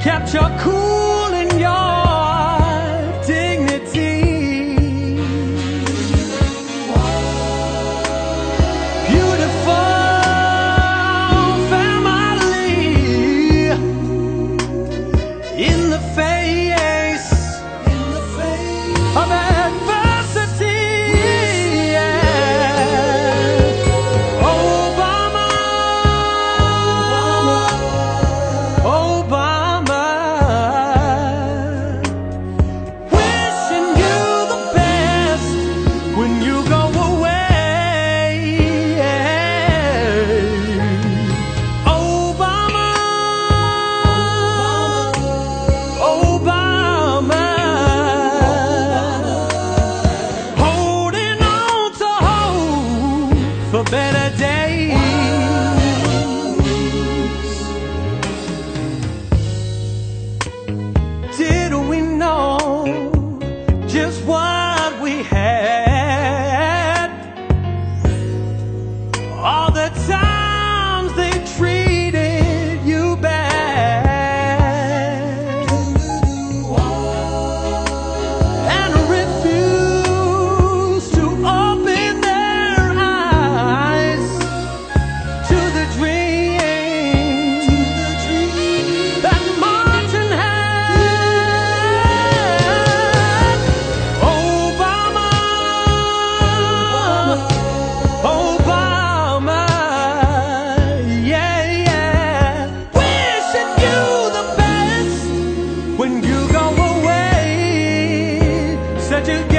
Kept your cool what we have. together.